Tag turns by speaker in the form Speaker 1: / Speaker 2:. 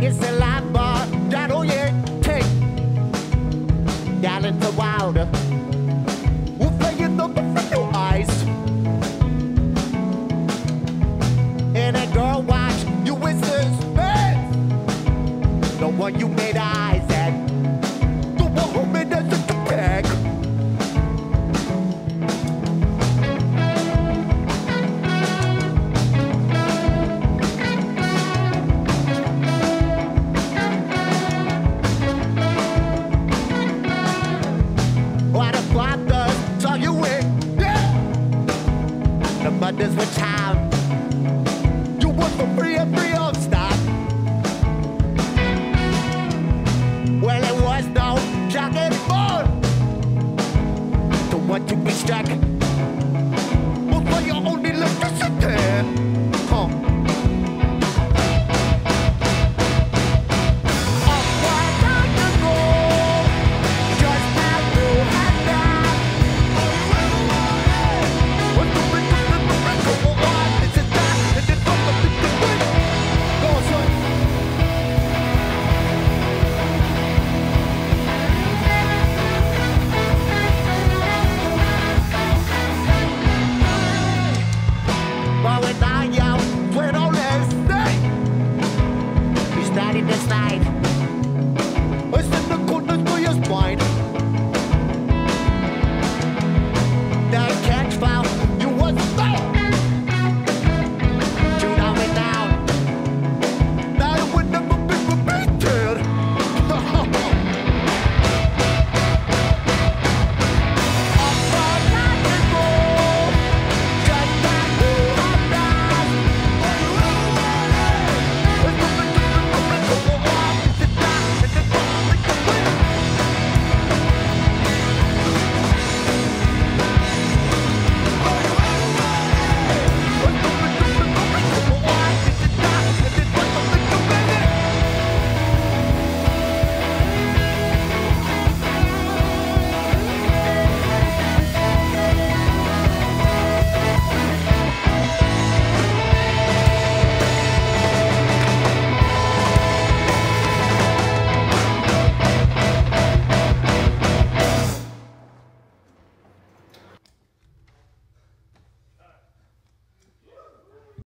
Speaker 1: It's a live bar, that oh yeah, take. Down in the wilder. We'll play in the buffalo eyes. And a girl watch you with suspense. The one you made eyes. mothers with child started the slide.